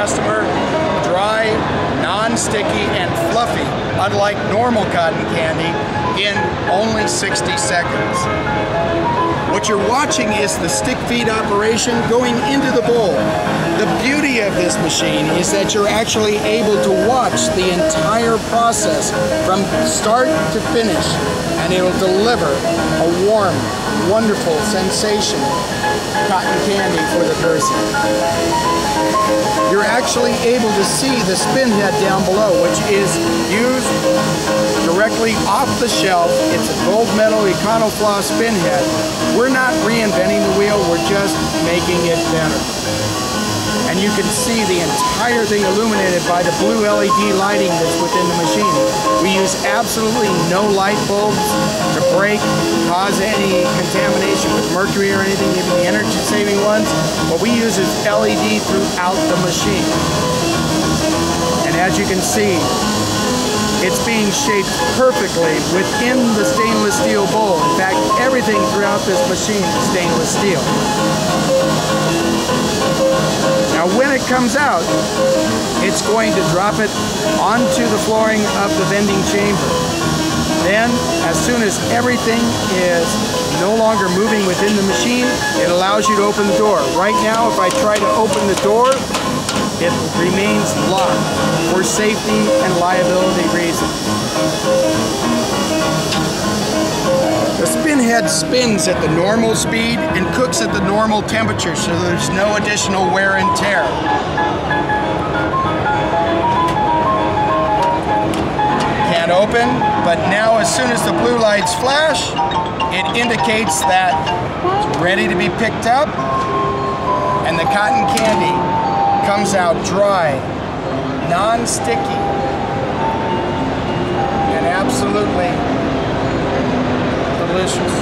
customer, dry, non-sticky, and fluffy, unlike normal cotton candy, in only 60 seconds. What you're watching is the stick feed operation going into the bowl. The beauty of this machine is that you're actually able to watch the entire process from start to finish, and it'll deliver a warm, wonderful sensation cotton candy for the person. You're actually able to see the spin head down below, which is used directly off the shelf. It's a gold medal Econofloss spin head. We're not reinventing the wheel, we're just making it better. And you can see the entire thing illuminated by the blue LED lighting that's within the machine. We use absolutely no light bulbs to break, cause any contamination with mercury or anything, even the energy saving ones. What we use is LED throughout the machine. And as you can see, it's being shaped perfectly within the stainless steel bowl. In fact, everything throughout this machine is stainless steel. When it comes out, it's going to drop it onto the flooring of the vending chamber. Then, as soon as everything is no longer moving within the machine, it allows you to open the door. Right now, if I try to open the door, it remains locked for safety and liability reasons. Head spins at the normal speed and cooks at the normal temperature so there's no additional wear and tear. Can't open, but now as soon as the blue lights flash, it indicates that it's ready to be picked up and the cotton candy comes out dry, non-sticky, and absolutely delicious.